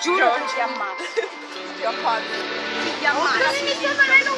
Giuro che ti ammazzo. Ti ammazzo. Ti ammazzo.